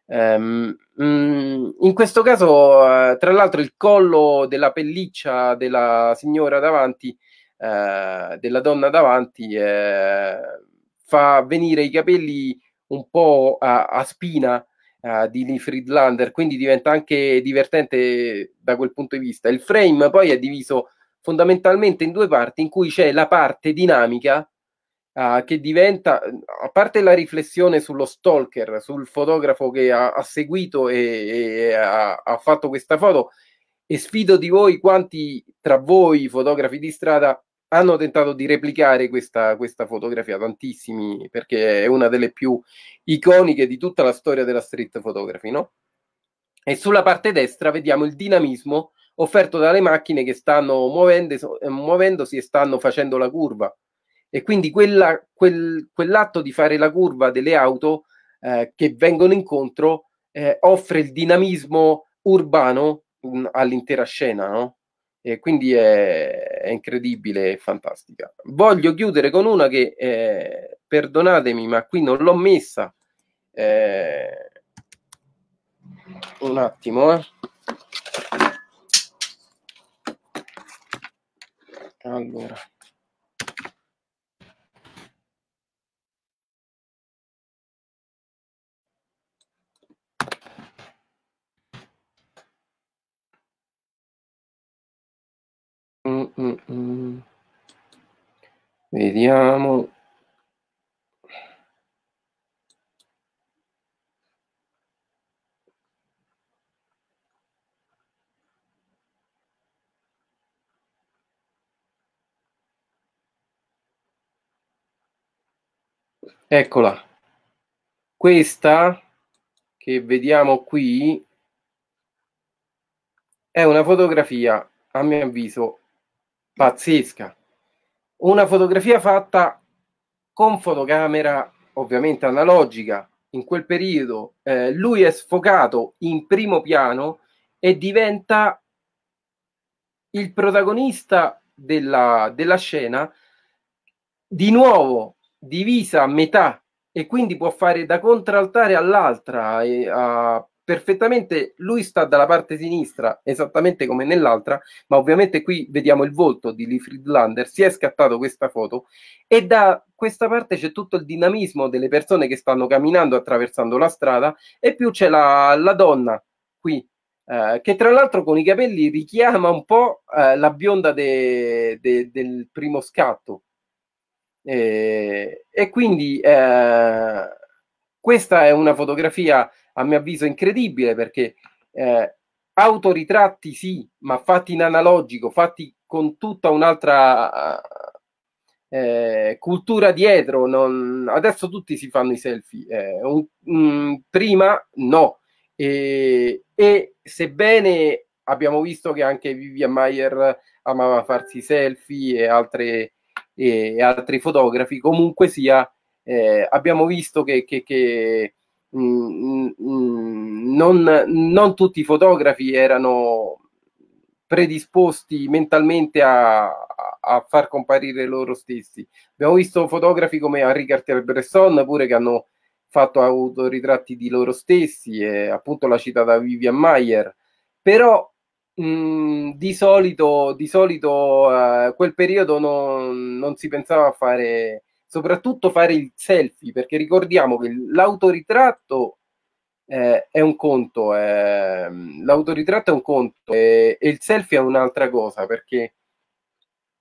[SPEAKER 1] um, in questo caso uh, tra l'altro il collo della pelliccia della signora davanti eh, della donna davanti fa venire i capelli un po' a, a spina di Lee Friedlander, quindi diventa anche divertente da quel punto di vista. Il frame poi è diviso fondamentalmente in due parti in cui c'è la parte dinamica uh, che diventa, a parte la riflessione sullo stalker, sul fotografo che ha, ha seguito e, e ha, ha, fatto questa foto, e sfido di voi quanti tra voi fotografi di strada hanno tentato di replicare questa, questa fotografia, tantissimi, perché è una delle più iconiche di tutta la storia della street photography, no? E sulla parte destra vediamo il dinamismo offerto dalle macchine che stanno eh, muovendosi e stanno facendo la curva. E quindi quella, quel, quell'atto di fare la curva delle auto eh, che vengono incontro eh, offre il dinamismo urbano mh, mm, all'intera scena, no? E quindi è, è incredibile e fantastica. Voglio chiudere con una che, eh, perdonatemi, ma qui non l'ho messa. Eh, un attimo, eh. Allora. Mm, mm, mm. Vediamo. Eccola. Questa che vediamo qui è una fotografia, a mio avviso, pazzesca. Una fotografia fatta con fotocamera ovviamente analogica. In quel periodo eh, lui è sfocato in primo piano e diventa il protagonista della, della scena, di nuovo divisa a metà e quindi può fare da contraltare all'altra e a perfettamente, lui sta dalla parte sinistra esattamente come nell'altra, ma ovviamente qui vediamo il volto di Lee Friedlander, si è scattato questa foto e da questa parte c'è tutto il dinamismo delle persone che stanno camminando attraversando la strada e più c'è la, la donna qui eh, che tra l'altro con i capelli richiama un po' eh, la bionda de, de, del primo scatto e, e quindi eh, questa è una fotografia a mio avviso incredibile perché eh, autoritratti sì, ma fatti in analogico, fatti con tutta un'altra eh, cultura dietro. Non... Adesso tutti si fanno i selfie, eh, un, un, prima no. E, e, sebbene abbiamo visto che anche Vivian Mayer amava farsi selfie e, altre, e, altri fotografi, comunque sia, eh, abbiamo visto che, che, che Mm, mm, non, non, tutti i fotografi erano predisposti mentalmente a, a, far comparire loro stessi. Abbiamo visto fotografi come Henri Cartier-Bresson pure che hanno fatto autoritratti di loro stessi, e appunto la citata Vivian Mayer, però mh, di solito, di solito uh, quel periodo non, non si pensava a fare, soprattutto fare il selfie, perché ricordiamo che l'autoritratto eh, è un conto, eh, l'autoritratto è un conto eh, e il selfie è un'altra cosa perché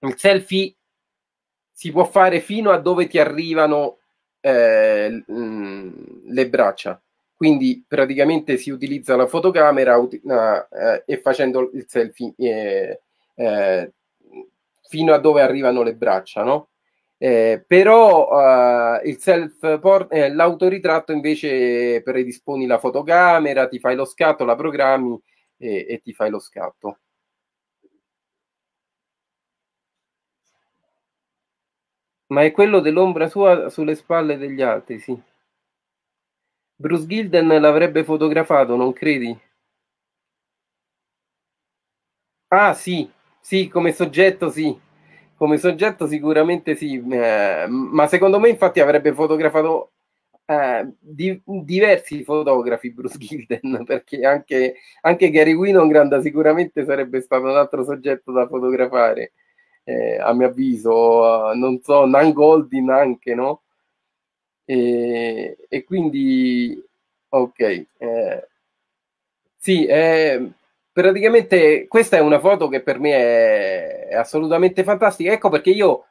[SPEAKER 1] il selfie si può fare fino a dove ti arrivano eh, mh, le braccia. Quindi praticamente si utilizza la fotocamera uh, uh, e facendo il selfie eh, eh, fino a dove arrivano le braccia, no? Eh, però uh, il self port- eh, l'autoritratto invece predisponi la fotocamera, ti fai lo scatto, la programmi e, e ti fai lo scatto. Ma è quello dell'ombra sua sulle spalle degli altri, sì. Bruce Gilden l'avrebbe fotografato, non credi? Ah, sì, sì, come soggetto, sì come soggetto sicuramente sì, eh, ma secondo me infatti avrebbe fotografato eh, di, diversi fotografi Bruce Gilden, perché anche, anche Gary Winogrand sicuramente sarebbe stato un altro soggetto da fotografare, eh, a mio avviso, non so, Nan Goldin anche, no? E, e quindi, ok, eh, sì, eh, praticamente questa è una foto che per me è, è assolutamente fantastica. Ecco perché io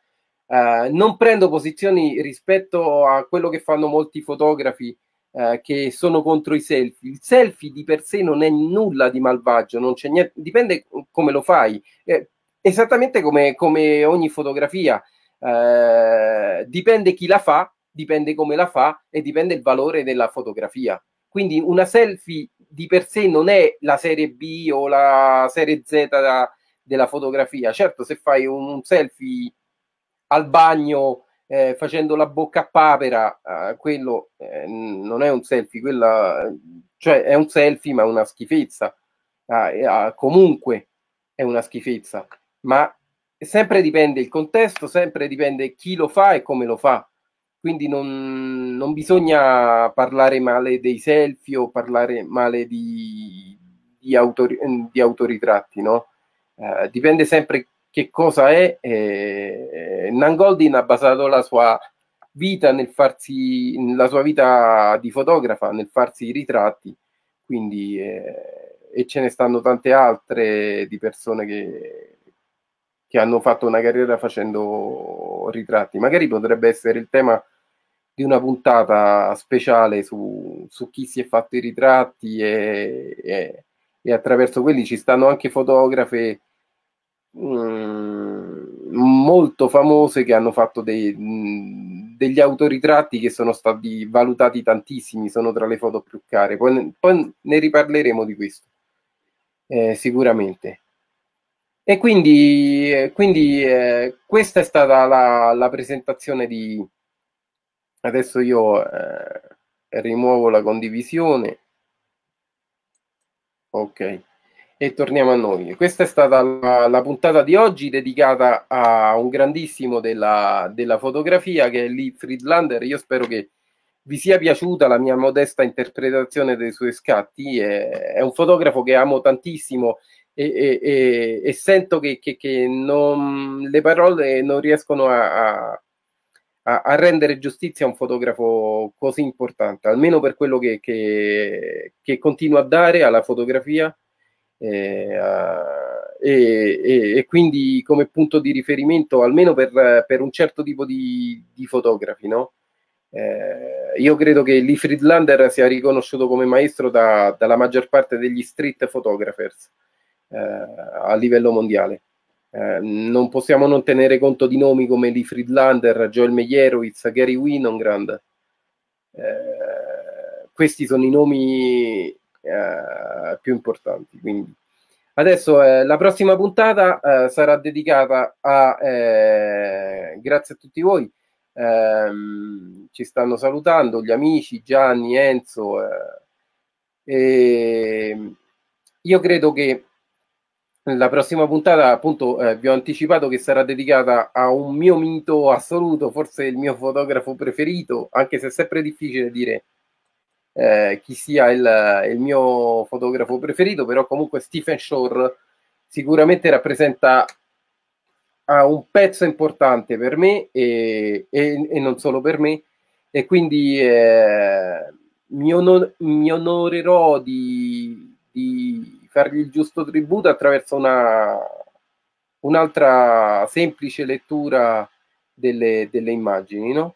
[SPEAKER 1] eh, non prendo posizioni rispetto a quello che fanno molti fotografi eh, che sono contro i selfie. Il selfie di per sé non è nulla di malvagio, non c'è niente, dipende come lo fai. Eh, esattamente come, come, ogni fotografia, eh, dipende chi la fa, dipende come la fa e dipende il valore della fotografia. Quindi una selfie di per sé non è la serie B o la serie Z da, della fotografia. Certo, se fai un, un selfie al bagno eh, facendo la bocca a papera, eh, quello eh, non è un selfie, quella, cioè è un selfie ma è una schifezza. Ah, comunque è una schifezza, ma sempre dipende il contesto, sempre dipende chi lo fa e come lo fa quindi non, non, bisogna parlare male dei selfie o parlare male di, di, autori, di autoritratti, no? Eh, dipende sempre che cosa è. Eh, Nan Goldin ha basato la sua vita nel farsi, la sua vita di fotografa nel farsi i ritratti, quindi eh, e ce ne stanno tante altre di persone che, che hanno fatto una carriera facendo ritratti. Magari potrebbe essere il tema di una puntata speciale su, su chi si è fatto i ritratti e, e, e attraverso quelli ci stanno anche fotografe mh, mm, molto famose che hanno fatto dei, mh, degli autoritratti che sono stati valutati tantissimi, sono tra le foto più care. Poi, poi ne riparleremo di questo, eh, sicuramente. E quindi, quindi eh, questa è stata la, la presentazione di, adesso io eh, rimuovo la condivisione. Ok. E torniamo a noi. Questa è stata la, la puntata di oggi dedicata a un grandissimo della, della fotografia che è Lee Friedlander. Io spero che vi sia piaciuta la mia modesta interpretazione dei suoi scatti. È, è un fotografo che amo tantissimo e, e, e, e sento che, che, che non, le parole non riescono a, a a, a, rendere giustizia a un fotografo così importante, almeno per quello che, che, che continua a dare alla fotografia eh, e, e, e, quindi come punto di riferimento almeno per, per un certo tipo di, di fotografi. No? Eh, io credo che Lee Friedlander sia riconosciuto come maestro da, dalla maggior parte degli street photographers eh, a livello mondiale. Eh, non possiamo non tenere conto di nomi come Lee Friedlander, Joel Meyerowitz, Gary Winogrand. Eh, questi sono i nomi eh, più importanti. Quindi. Adesso eh, la prossima puntata eh, sarà dedicata a grazie a tutti voi. Ehm, ci stanno salutando gli amici Gianni, Enzo. e io credo che la prossima puntata, appunto, eh, vi ho anticipato che sarà dedicata a un mio mito assoluto, forse il mio fotografo preferito, anche se è sempre difficile dire eh, chi sia il, il, mio fotografo preferito, però comunque Stephen Shore sicuramente rappresenta uh, un pezzo importante per me e, e, e, non solo per me, e quindi eh, mi, onor- mi, onorerò di, di fargli il giusto tributo attraverso una, un'altra semplice lettura delle, delle immagini. No?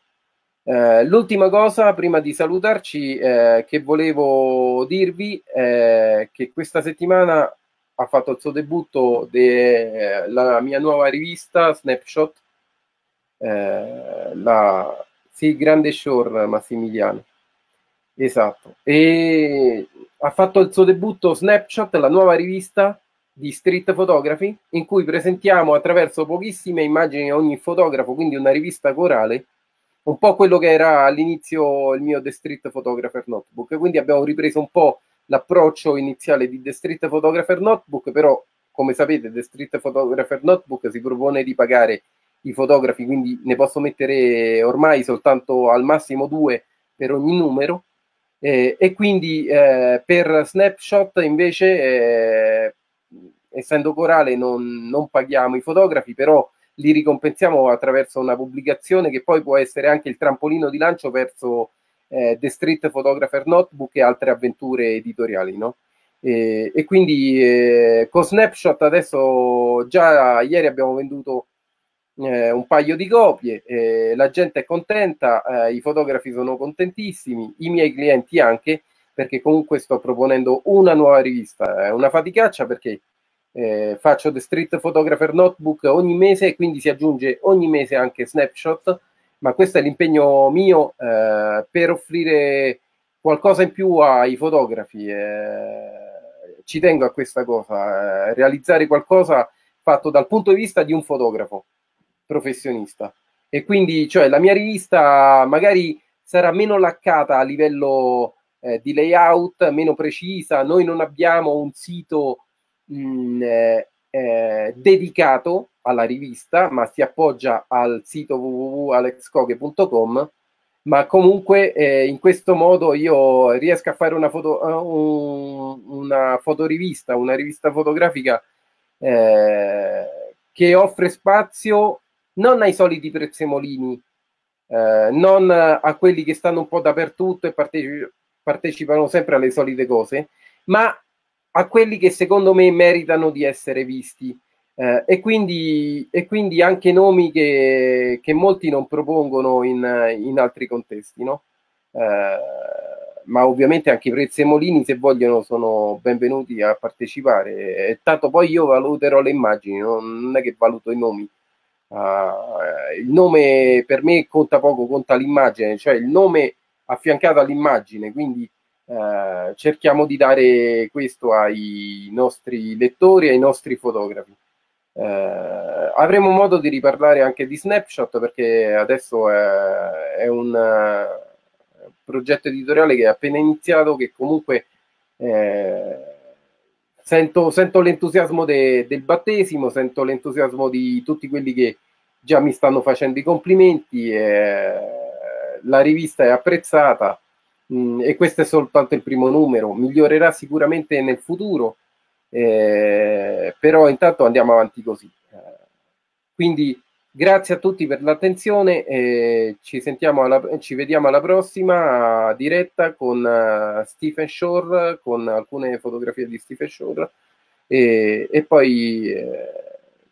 [SPEAKER 1] Eh, l'ultima cosa, prima di salutarci, eh, che volevo dirvi è che questa settimana ha fatto il suo debutto della mia nuova rivista Snapshot, eh, la sì, Grande Shore Massimiliano. Esatto. E ha fatto il suo debutto Snapshot, la nuova rivista di street photography, in cui presentiamo attraverso pochissime immagini ogni fotografo, quindi una rivista corale, un po' quello che era all'inizio il mio The Street Photographer Notebook. Quindi abbiamo ripreso un po' l'approccio iniziale di The Street Photographer Notebook, però come sapete The Street Photographer Notebook si propone di pagare i fotografi, quindi ne posso mettere ormai soltanto al massimo due per ogni numero eh, e quindi eh, per snapshot invece, eh, essendo corale, non, non, paghiamo i fotografi, però li ricompensiamo attraverso una pubblicazione che poi può essere anche il trampolino di lancio verso eh, The Street Photographer Notebook e altre avventure editoriali. No? E, e quindi eh, con Snapshot adesso già ieri abbiamo venduto eh, un paio di copie, eh, la gente è contenta, eh, i fotografi sono contentissimi, i miei clienti anche, perché comunque sto proponendo una nuova rivista, è una faticaccia perché eh, faccio The Street Photographer Notebook ogni mese e quindi si aggiunge ogni mese anche Snapshot, ma questo è l'impegno mio eh, per offrire qualcosa in più ai fotografi. Eh, ci tengo a questa cosa, realizzare qualcosa fatto dal punto di vista di un fotografo professionista. E quindi, cioè, la mia rivista magari sarà meno laccata a livello eh, di layout, meno precisa. Noi non abbiamo un sito mh, mm, eh, eh, dedicato alla rivista, ma si appoggia al sito www.alexcoche.com. Ma comunque eh, in questo modo io riesco a fare una, foto, un, una fotorivista, una rivista fotografica eh, che offre spazio non ai soliti prezzemolini, eh, non a quelli che stanno un po' dappertutto e parteci- partecipano sempre alle solite cose, ma a quelli che secondo me meritano di essere visti. Eh, e, quindi, e, quindi, anche nomi che, che molti non propongono in, in altri contesti, no? eh, ma ovviamente anche i prezzemolini, se vogliono, sono benvenuti a partecipare. E tanto poi io valuterò le immagini, non è che valuto i nomi. Uh, il nome per me conta poco, conta l'immagine, cioè il nome affiancato all'immagine, quindi uh, cerchiamo di dare questo ai nostri lettori, ai nostri fotografi. Uh, avremo modo di riparlare anche di Snapshot perché adesso è, un progetto editoriale che è appena iniziato, che comunque eh, sento, sento l'entusiasmo de, del battesimo, sento l'entusiasmo di tutti quelli che già mi stanno facendo i complimenti, eh, la rivista è apprezzata mh, mm, e questo è soltanto il primo numero, migliorerà sicuramente nel futuro, eh, però intanto andiamo avanti così. quindi grazie a tutti per l'attenzione e ci, alla, ci vediamo alla prossima diretta con uh, Stephen Shore, con alcune fotografie di Stephen Shore e, e poi eh,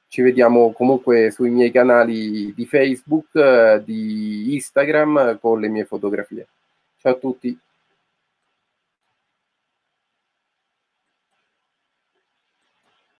[SPEAKER 1] ci vediamo comunque sui miei canali di Facebook, eh, di Instagram con le mie fotografie. Ciao a tutti.